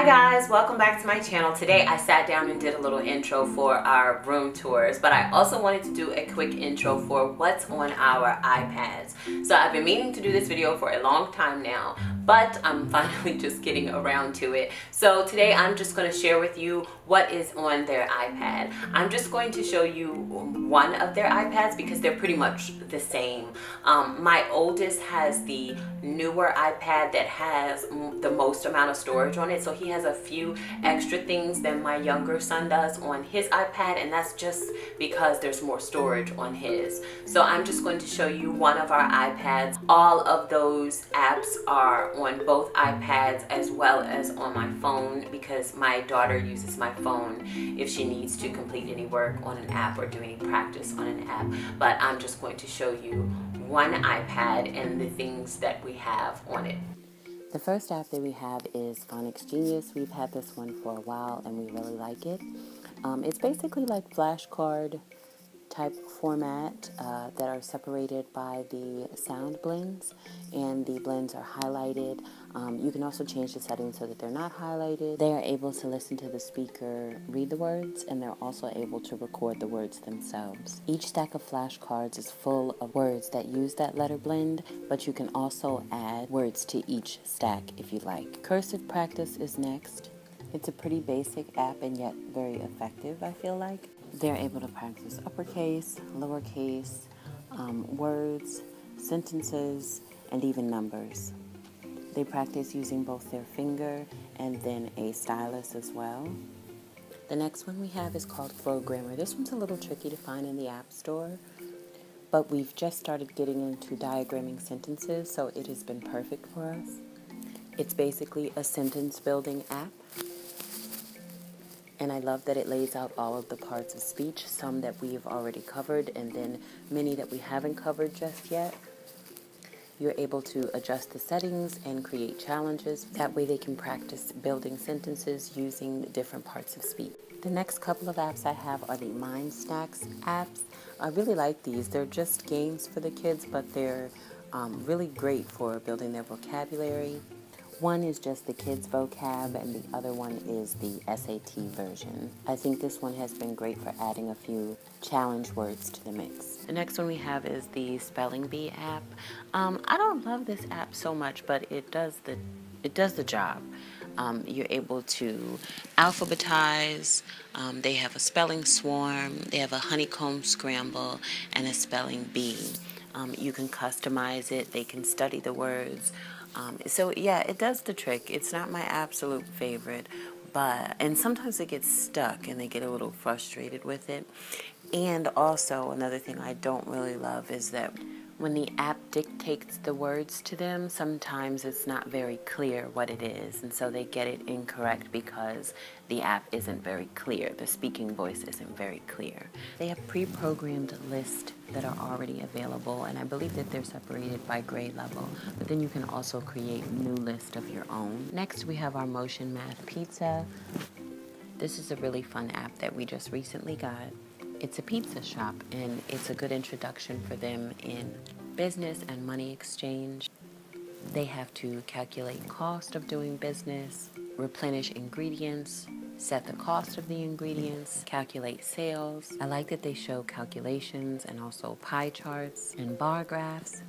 Hi guys, welcome back to my channel. Today I sat down and did a little intro for our room tours, but I also wanted to do a quick intro for what's on our iPads. So I've been meaning to do this video for a long time now, but I'm finally just getting around to it. So today I'm just going to share with you what is on their iPad. I'm just going to show you one of their iPads because they're pretty much the same. Um, my oldest has the newer iPad that has the most amount of storage on it. So he has a few extra things than my younger son does on his iPad and that's just because there's more storage on his. So I'm just going to show you one of our iPads. All of those apps are on both iPads as well as on my phone because my daughter uses my phone if she needs to complete any work on an app or do any practice on an app. But I'm just going to show you one iPad and the things that we have on it. The first app that we have is Phonics Genius. We've had this one for a while and we really like it. Um, it's basically like flashcard type format uh, that are separated by the sound blends and the blends are highlighted. Um, you can also change the settings so that they're not highlighted. They are able to listen to the speaker read the words and they're also able to record the words themselves. Each stack of flashcards is full of words that use that letter blend, but you can also add words to each stack if you like. Cursive practice is next. It's a pretty basic app and yet very effective, I feel like. They're able to practice uppercase, lowercase, um, words, sentences, and even numbers. They practice using both their finger and then a stylus as well. The next one we have is called Grow Grammar. This one's a little tricky to find in the App Store, but we've just started getting into diagramming sentences, so it has been perfect for us. It's basically a sentence building app and I love that it lays out all of the parts of speech, some that we have already covered, and then many that we haven't covered just yet. You're able to adjust the settings and create challenges. That way, they can practice building sentences using different parts of speech. The next couple of apps I have are the Mind Snacks apps. I really like these. They're just games for the kids, but they're um, really great for building their vocabulary one is just the kids vocab and the other one is the SAT version. I think this one has been great for adding a few challenge words to the mix. The next one we have is the Spelling Bee app. Um, I don't love this app so much, but it does the it does the job. Um, you're able to alphabetize. Um, they have a spelling swarm. They have a honeycomb scramble and a spelling bee. Um, you can customize it. They can study the words. Um, so yeah, it does the trick. It's not my absolute favorite, but and sometimes it gets stuck and they get a little frustrated with it. And also another thing I don't really love is that when the app dictates the words to them, sometimes it's not very clear what it is, and so they get it incorrect because the app isn't very clear. The speaking voice isn't very clear. They have pre-programmed lists that are already available, and I believe that they're separated by grade level, but then you can also create new list of your own. Next, we have our Motion Math Pizza. This is a really fun app that we just recently got. It's a pizza shop and it's a good introduction for them in business and money exchange. They have to calculate cost of doing business, replenish ingredients, set the cost of the ingredients, calculate sales. I like that they show calculations and also pie charts and bar graphs.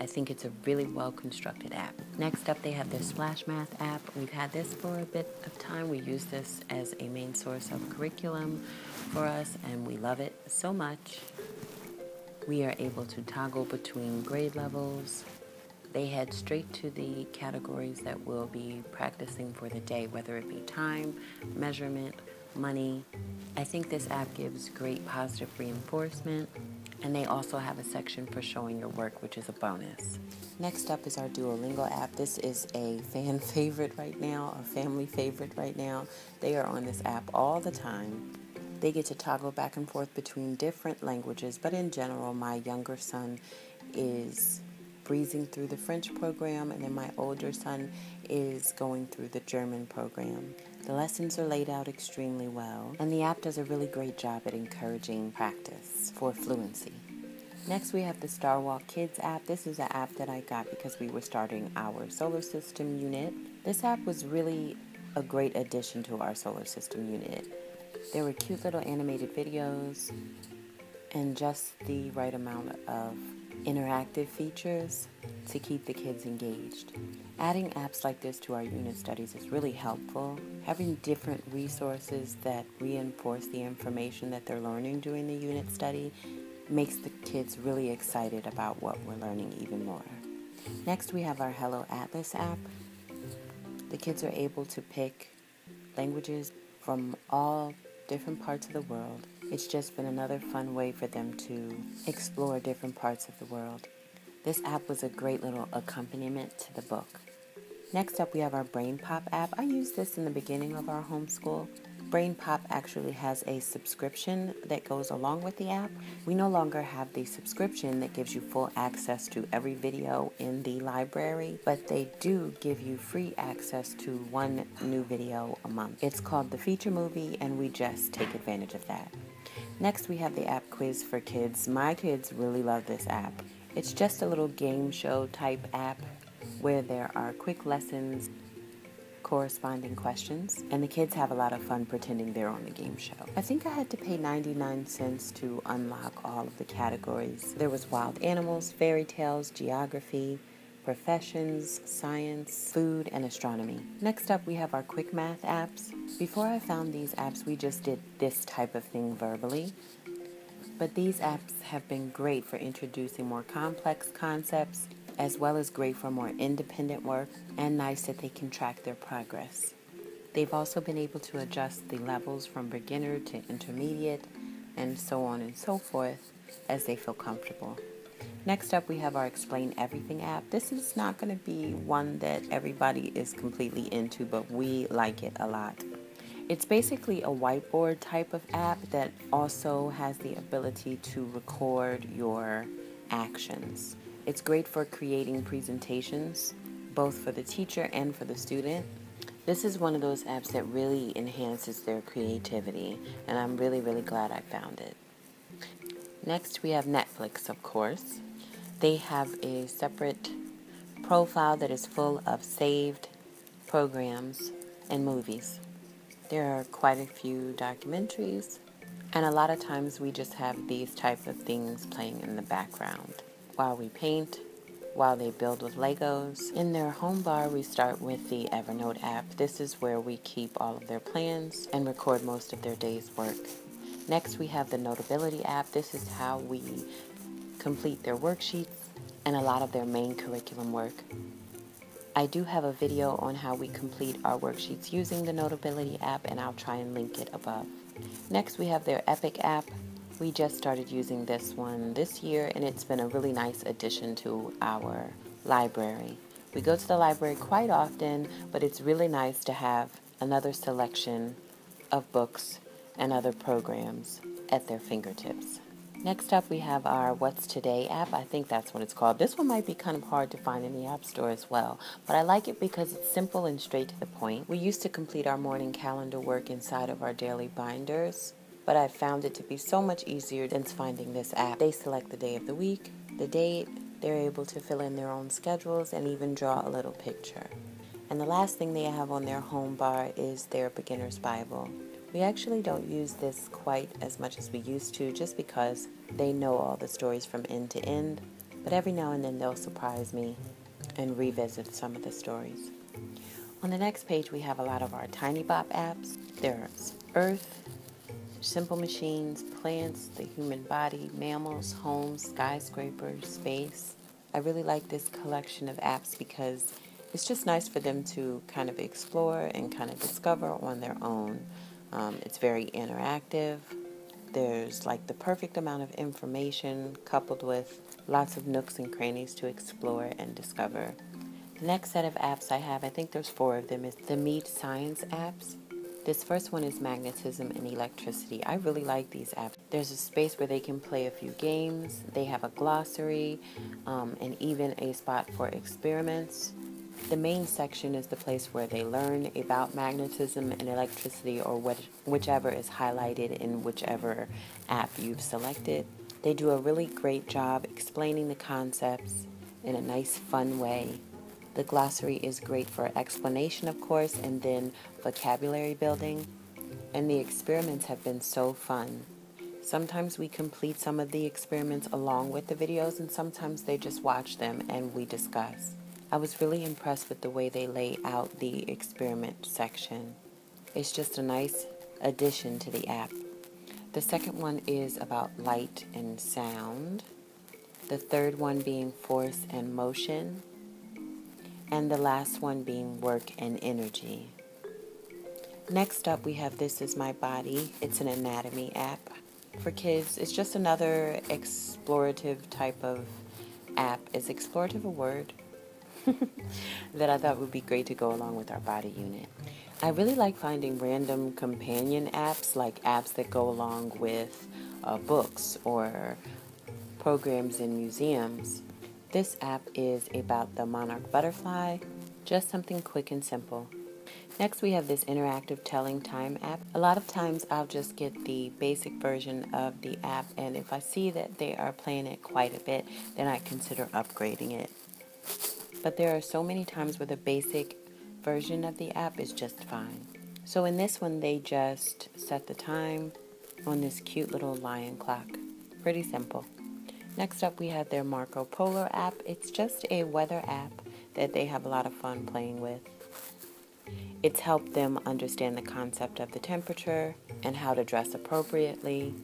I think it's a really well constructed app. Next up, they have their Splash Math app. We've had this for a bit of time. We use this as a main source of curriculum for us, and we love it so much. We are able to toggle between grade levels. They head straight to the categories that we'll be practicing for the day, whether it be time, measurement, money. I think this app gives great positive reinforcement and they also have a section for showing your work, which is a bonus. Next up is our Duolingo app. This is a fan favorite right now, a family favorite right now. They are on this app all the time. They get to toggle back and forth between different languages, but in general, my younger son is breezing through the French program, and then my older son is going through the German program. The lessons are laid out extremely well, and the app does a really great job at encouraging practice for fluency. Next, we have the Starwalk Kids app. This is an app that I got because we were starting our solar system unit. This app was really a great addition to our solar system unit. There were cute little animated videos and just the right amount of interactive features to keep the kids engaged. Adding apps like this to our unit studies is really helpful. Having different resources that reinforce the information that they're learning during the unit study makes the kids really excited about what we're learning even more. Next, we have our Hello Atlas app. The kids are able to pick languages from all different parts of the world. It's just been another fun way for them to explore different parts of the world. This app was a great little accompaniment to the book. Next up, we have our Brain Pop app. I used this in the beginning of our homeschool. Brain Pop actually has a subscription that goes along with the app. We no longer have the subscription that gives you full access to every video in the library, but they do give you free access to one new video a month. It's called the Feature Movie, and we just take advantage of that. Next, we have the app Quiz for Kids. My kids really love this app. It's just a little game show type app where there are quick lessons corresponding questions, and the kids have a lot of fun pretending they're on the game show. I think I had to pay 99 cents to unlock all of the categories. There was wild animals, fairy tales, geography, professions, science, food, and astronomy. Next up, we have our quick math apps. Before I found these apps, we just did this type of thing verbally. But these apps have been great for introducing more complex concepts as well as great for more independent work and nice that they can track their progress. They've also been able to adjust the levels from beginner to intermediate and so on and so forth as they feel comfortable. Next up, we have our Explain Everything app. This is not going to be one that everybody is completely into, but we like it a lot. It's basically a whiteboard type of app that also has the ability to record your actions. It's great for creating presentations, both for the teacher and for the student. This is one of those apps that really enhances their creativity, and I'm really, really glad I found it. Next, we have Netflix, of course. They have a separate profile that is full of saved programs and movies. There are quite a few documentaries, and a lot of times we just have these type of things playing in the background while we paint, while they build with Legos. In their home bar, we start with the Evernote app. This is where we keep all of their plans and record most of their day's work. Next, we have the Notability app. This is how we complete their worksheets and a lot of their main curriculum work. I do have a video on how we complete our worksheets using the Notability app, and I'll try and link it above. Next, we have their Epic app. We just started using this one this year, and it's been a really nice addition to our library. We go to the library quite often, but it's really nice to have another selection of books and other programs at their fingertips. Next up, we have our What's Today app. I think that's what it's called. This one might be kind of hard to find in the App Store as well, but I like it because it's simple and straight to the point. We used to complete our morning calendar work inside of our daily binders, but I found it to be so much easier than finding this app. They select the day of the week, the date, they're able to fill in their own schedules and even draw a little picture. And the last thing they have on their home bar is their beginner's Bible. We actually don't use this quite as much as we used to just because they know all the stories from end to end, but every now and then they'll surprise me and revisit some of the stories. On the next page, we have a lot of our Tiny Bop apps. There's Earth, simple machines, plants, the human body, mammals, homes, skyscrapers, space. I really like this collection of apps because it's just nice for them to kind of explore and kind of discover on their own. Um, it's very interactive. There's like the perfect amount of information coupled with lots of nooks and crannies to explore and discover. The next set of apps I have, I think there's four of them, is the Meet Science apps. This first one is magnetism and electricity. I really like these apps. There's a space where they can play a few games. They have a glossary um, and even a spot for experiments. The main section is the place where they learn about magnetism and electricity or what, whichever is highlighted in whichever app you've selected. They do a really great job explaining the concepts in a nice, fun way The glossary is great for explanation, of course, and then vocabulary building. And the experiments have been so fun. Sometimes we complete some of the experiments along with the videos, and sometimes they just watch them and we discuss. I was really impressed with the way they lay out the experiment section. It's just a nice addition to the app. The second one is about light and sound. The third one being force and motion. And the last one being work and energy. Next up, we have This Is My Body. It's an anatomy app for kids. It's just another explorative type of app. Is explorative a word? that I thought would be great to go along with our body unit. I really like finding random companion apps, like apps that go along with uh, books or programs in museums. This app is about the monarch butterfly, just something quick and simple. Next, we have this interactive telling time app. A lot of times I'll just get the basic version of the app, and if I see that they are playing it quite a bit, then I consider upgrading it. But there are so many times where the basic version of the app is just fine. So in this one, they just set the time on this cute little lion clock. Pretty simple. Next up, we have their Marco Polo app. It's just a weather app that they have a lot of fun playing with. It's helped them understand the concept of the temperature and how to dress appropriately.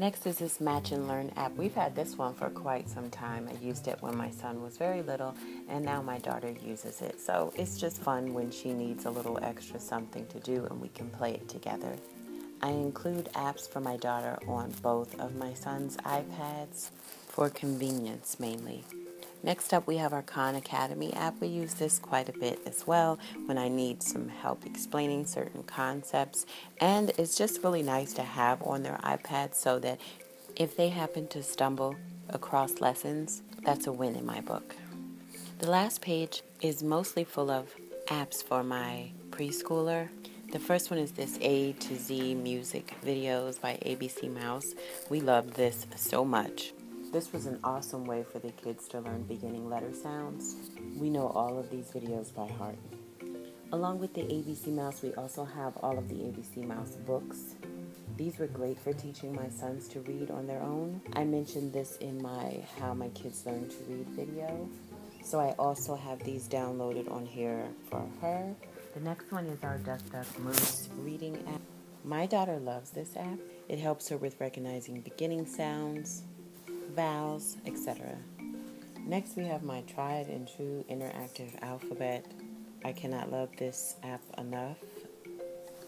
Next is this Match and Learn app. We've had this one for quite some time. I used it when my son was very little, and now my daughter uses it. So it's just fun when she needs a little extra something to do and we can play it together. I include apps for my daughter on both of my son's iPads for convenience mainly. Next up, we have our Khan Academy app. We use this quite a bit as well when I need some help explaining certain concepts. And it's just really nice to have on their iPad so that if they happen to stumble across lessons, that's a win in my book. The last page is mostly full of apps for my preschooler. The first one is this A to Z music videos by ABC Mouse. We love this so much. This was an awesome way for the kids to learn beginning letter sounds. We know all of these videos by heart. Along with the ABC Mouse, we also have all of the ABC Mouse books. These were great for teaching my sons to read on their own. I mentioned this in my How My Kids Learn to Read video. So I also have these downloaded on here for her. The next one is our Duck Duck Moose reading app. My daughter loves this app. It helps her with recognizing beginning sounds, vowels, etc. Next, we have my tried and true interactive alphabet. I cannot love this app enough.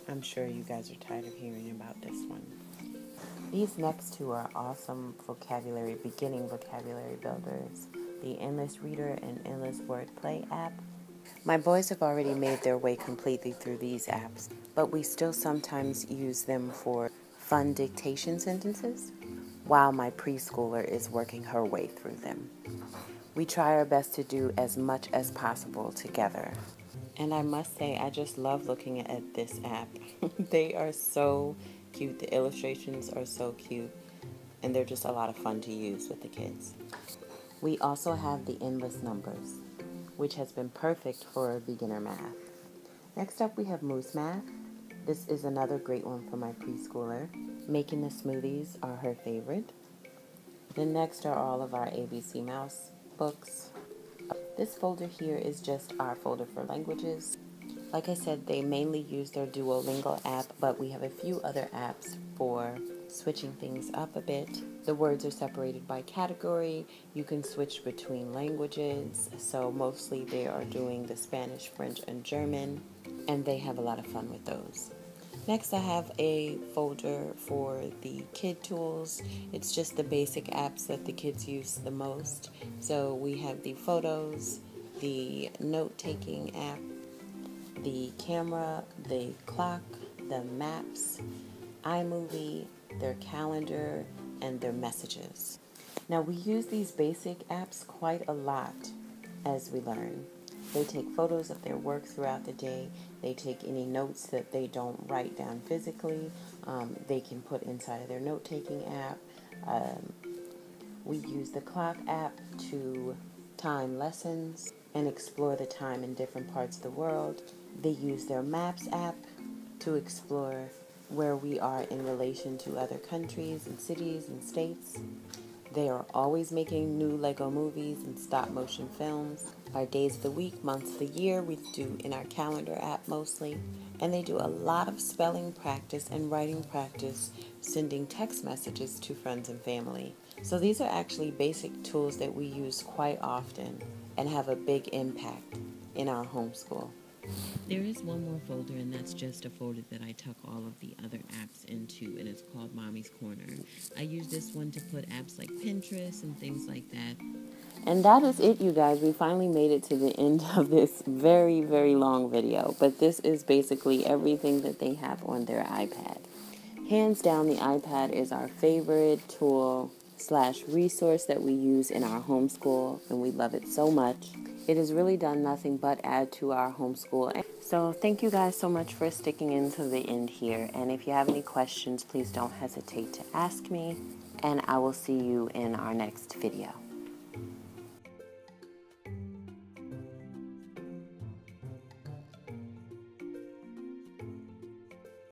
I'm sure you guys are tired of hearing about this one. These next two are awesome vocabulary, beginning vocabulary builders. The Endless Reader and Endless Wordplay app. My boys have already made their way completely through these apps, but we still sometimes use them for fun dictation sentences while my preschooler is working her way through them. We try our best to do as much as possible together. And I must say, I just love looking at this app. they are so cute. The illustrations are so cute. And they're just a lot of fun to use with the kids. We also have the endless numbers, which has been perfect for beginner math. Next up, we have Moose Math. This is another great one for my preschooler. Making the smoothies are her favorite. Then next are all of our ABC Mouse books. This folder here is just our folder for languages. Like I said, they mainly use their Duolingo app, but we have a few other apps for switching things up a bit. The words are separated by category. You can switch between languages. So mostly they are doing the Spanish, French, and German, and they have a lot of fun with those. Next, I have a folder for the kid tools. It's just the basic apps that the kids use the most. So we have the photos, the note taking app, the camera, the clock, the maps, iMovie, their calendar, and their messages. Now, we use these basic apps quite a lot as we learn. They take photos of their work throughout the day. They take any notes that they don't write down physically. Um, they can put inside of their note taking app. Um, we use the clock app to time lessons. and explore the time in different parts of the world. They use their Maps app to explore where we are in relation to other countries and cities and states. They are always making new Lego movies and stop motion films. Our days of the week, months of the year, we do in our calendar app mostly. And they do a lot of spelling practice and writing practice, sending text messages to friends and family. So these are actually basic tools that we use quite often and have a big impact in our homeschool. There is one more folder, and that's just a folder that I tuck all of the other apps into, and it's called Mommy's Corner. I use this one to put apps like Pinterest and things like that. And that is it, you guys. We finally made it to the end of this very, very long video. But this is basically everything that they have on their iPad. Hands down, the iPad is our favorite tool slash resource that we use in our homeschool, and we love it so much. It has really done nothing but add to our homeschool. So thank you guys so much for sticking into the end here. And if you have any questions, please don't hesitate to ask me. And I will see you in our next video.